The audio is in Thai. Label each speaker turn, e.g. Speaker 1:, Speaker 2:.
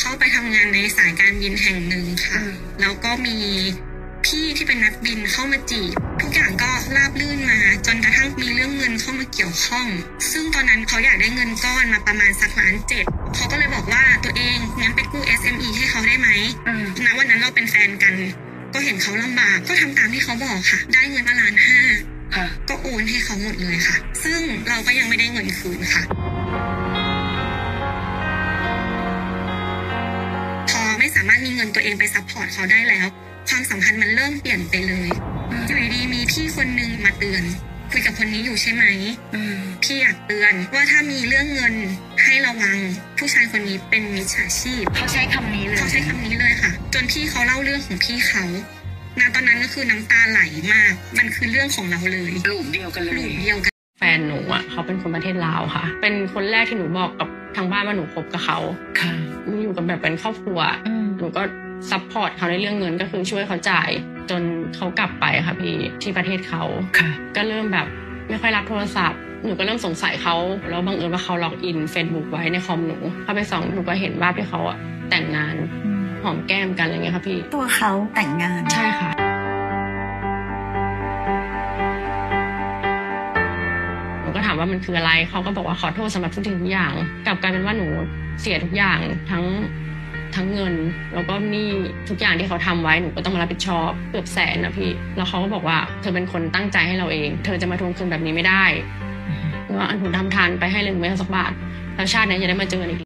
Speaker 1: เข้าไปทำงานในสายการบินแห่งหนึ่งค่ะ
Speaker 2: อืม
Speaker 1: แล้วก็มีพี่ที่เป็นนักบินเข้ามาจีบ ทุกอย่างก็ราบลื่นมา จนกระทั่งมีเรื่องเงินเข้ามาเกี่ยวข้อง ซึ่งตอนนั้นเขาอยากได้เงินก้อนมาประมาณสักล้านเจ็ดเขาก็เลยบอกว่าตัวเองงั้นไปกู้ SME ให้เขาได้ไหม
Speaker 2: อืม
Speaker 1: ณวันนั้นเราเป็นแฟนกัน ก็เห็นเขาลำบากก็ทำตามที่เขาบอกค่ะ ได้เงินมาล้านห้า
Speaker 2: ค่ะ
Speaker 1: ก็โอนให้เขาหมดเลยค่ะ ซึ่งเราก็ยังไม่ได้เงินคืนค่ะามารถมีเงินตัวเองไป support เขาได้แล้ว ความสัมพันธ์มันเริ่มเปลี่ยนไปเลย
Speaker 2: อืม
Speaker 1: อยู่ดีๆมีพี่คนนึงมาเตือน คุยกับคนนี้อยู่ใช่ไหม
Speaker 2: อืม
Speaker 1: พี่อยากเตือนว่าถ้ามีเรื่องเงินให้ระวัง ผู้ชายคนนี้เป็นมิจฉาชีพ
Speaker 2: เขาใช้คำนี้เลย
Speaker 1: เขาใช้คำนี้เลยค่ะ จนพี่เขาเล่าเรื่องของพี่เขาณตอนนั้นก็คือน้ำตาไหลมาก มันคือเรื่องของเราเลย
Speaker 2: กลุ่มเดียวกันเลย
Speaker 1: กลุ่มเดียวกัน
Speaker 3: แฟนหนูอะเขาเป็นคนประเทศลาวค่ะ เป็นคนแรกที่หนูบอกกับ ทางบ้านว่าหนูคบกับเขา
Speaker 2: ค่ะ
Speaker 3: หนูอยู่กันแบบเป็นครอบครัว
Speaker 2: อืม
Speaker 3: หนูก็ support เขาในเรื่องเงินก็คือช่วยเขาจ่ายจนเขากลับไปค่ะพี่ที่ประเทศเขา
Speaker 2: ค่ะ
Speaker 3: ก็เริ่มแบบไม่ค่อยรับโทรศัพท์หนูก็เริ่มสงสัยเขาแล้วบังเอิญว่าเขา login Facebook ไว้ในคอมหนูเข้าไปส่องหนูก็เห็นว่าพี่เขาอะแต่งงานหอมแก้มกันอะไรเงี้ยค่ะพี่
Speaker 4: ตัวเขาแต่งงาน
Speaker 3: ใช่ค่ะ นูก็ถามว่ามันคืออะไร เขาก็บอกว่าขอโทษสำหรับทุกสิ่งทุกอย่าง กลับกลายเป็นว่าหนูเสียทุกอย่างทั้งทั้งเงิน แล้วก็หนี้ทุกอย่างที่เขาทำไว้หนูก็ต้องมารับผิดชอบเกือบแสนนะพี่ แล้วเขาก็บอกว่าเธอเป็นคนตั้งใจให้เราเอง เธอจะมาทวงคืนแบบนี้ไม่ได้ว่าอันหนูทำทานไปให้เลยหนูไม่เอาสักบาทแล้วชาตินี้จะได้มาเจอกันอีก